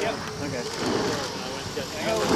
Yep. Okay.